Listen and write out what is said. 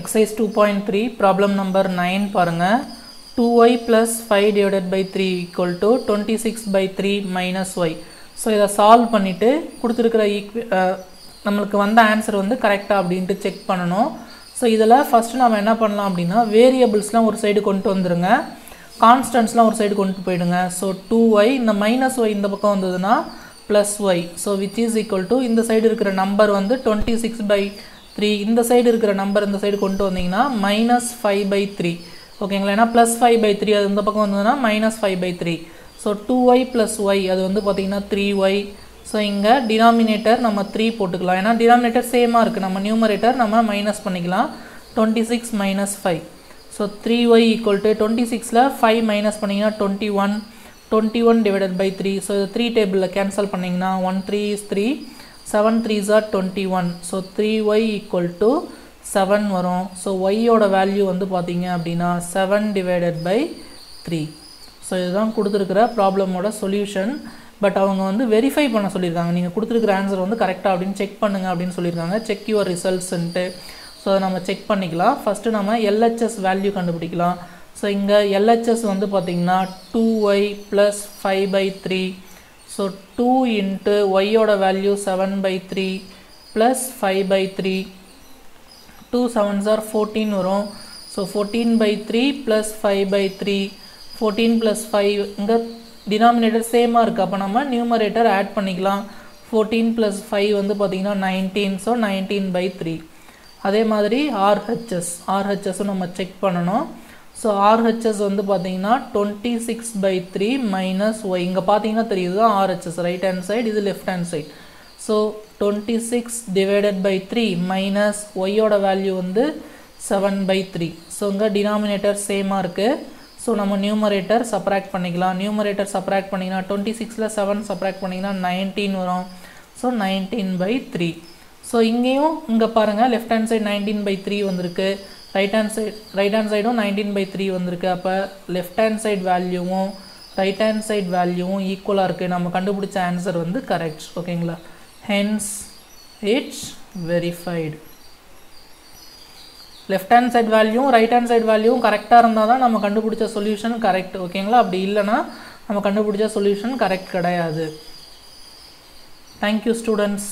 Exercise two point three problem number nine பாருங்கள் two Y plus five divided by three equal to twenty six by three minus Y so இதை solve பண்ணிவிட்டு கொடுத்துருக்கிற equi நம்மளுக்கு வந்த answer வந்து கரெக்டாக அப்படின்ட்டு செக் பண்ணணும். ஸோ இதில் ஃபஸ்ட்டு நம்ம என்ன பண்ணலாம் அப்படின்னா வேரியபிள்ஸ்லாம் ஒரு சைடு கொண்டு வந்துருங்க. கான்ஸ்டன்ட்ஸ்லாம் ஒரு சைடு கொண்டு போயிடுங்க. ஸோ டூ ஒய் இந்த மைனஸ் ஒய் இந்த பக்கம் வந்ததுன்னா plus Y so which is equal to இந்த சைடு இருக்கிற நம்பர் வந்து டுவெண்ட்டி சிக்ஸ் பை த்ரீ இந்த சைடு இருக்கிற நம்பர் இந்த சைடு கொண்டு வந்தீங்கன்னா மைனஸ் ஃபைவ் பை த்ரீ ஓகேங்களா ஏன்னா ப்ளஸ் ஃபைவ் பை த்ரீ அது இந்த பக்கம் வந்ததுன்னா minus five by three so two Y plus Y அது வந்து பார்த்திங்கன்னா த்ரீ ஒய் ஸோ இங்கே டினாமினேட்டர் நம்ம த்ரீ போட்டுக்கலாம். ஏன்னா டினாமினேட்டர் சேமாக இருக்குது நம்ம நியூமரேட்டர் நம்ம மைனஸ் பண்ணிக்கலாம். Twenty six minus five so three Y equal to twenty சிக்ஸில் ஃபைவ் மைனஸ் பண்ணிங்கன்னா twenty one twenty one divided by three so இது த்ரீ டேபிளில் கேன்சல் பண்ணிங்கன்னா one three is three seven three jar twenty one so three Y equal to seven வரும் so ஒய்யோட value வந்து பார்த்தீங்க அப்படின்னா seven divided by three so இதுதான் கொடுத்துருக்கிற ப்ராப்ளமோட சொல்யூஷன் பட் அவங்க வந்து வெரிஃபை பண்ண சொல்லியிருக்காங்க. நீங்கள் கொடுத்துருக்குற ஆன்சர் வந்து கரெக்டாக அப்படின்னு செக் பண்ணுங்க அப்படின்னு சொல்லியிருக்காங்க. செக் யுவர் ரிசல்ட்ஸ்ன்ட்டு ஸோ அதை நம்ம செக் பண்ணிக்கலாம். ஃபஸ்ட்டு நம்ம எல்ஹெச்எஸ் வேல்யூ கண்டுபிடிக்கலாம். ஸோ இங்கே எல்ஹெச்எஸ் வந்து பார்த்திங்கன்னா two Y plus five by three so two into ஒய்யோட value seven by three plus five by three two sevens are fourteen வரும். So fourteen by three plus five by three fourteen plus five இங்கே denominator சேமாக இருக்குது அப்போ நம்ம numerator add பண்ணிக்கலாம். Fourteen plus five வந்து பார்த்திங்கன்னா nineteen so nineteen by three அதே மாதிரி ஆர்ஹெச்எஸ் ஆர்ஹெச்எஸும் நம்ம செக் பண்ணணும். ஸோ ஆர்ஹெச்எஸ் வந்து பார்த்தீங்கன்னா twenty six by three minus Y இங்கே பார்த்தீங்கன்னா தெரியுது தான் ஆர்ஹெச்எஸ் ரைட் ஹேண்ட் சைடு இது left hand side so twenty six divided by three minus ஒய்யோட வேல்யூ வந்து செவன் பை த்ரீ ஸோ இங்கே டினாமினேட்டர் சேமாக இருக்குது ஸோ நம்ம நியூமரேட்டர் சப்ராக்ட் பண்ணிக்கலாம். நியூமரேட்டர் சப்ராக்ட் பண்ணிங்கன்னா டுவெண்ட்டி சிக்ஸில் செவன் சப்ராக்ட் பண்ணிங்கன்னா நைன்டீன் வரும். So nineteen by three so இங்கேயும் இங்கே பாருங்கள் left hand side nineteen by three வந்திருக்கு. Right hand side right hand சைடும் நைன்டீன் பை த்ரீ வந்திருக்கு. அப்போ லெஃப்ட் ஹேண்ட் சைட் வேல்யூவும் ரைட் ஹேண்ட் சைட் வேல்யூவும் ஈக்குவலாக இருக்குது நம்ம கண்டுபிடிச்ச ஆன்சர் வந்து கரெக்ட் ஓகேங்களா hence it's verified left hand side வேல்யூவும் ரைட் ஹேண்ட் சைட் வேல்யூவும் கரெக்டாக இருந்தால் தான் நம்ம கண்டுபிடிச்ச சொல்யூஷன் கரெக்ட் ஓகேங்களா அப்படி இல்லைனா நம்ம கண்டுபிடிச்ச சொல்யூஷன் கரெக்ட் கிடையாது. Thank you students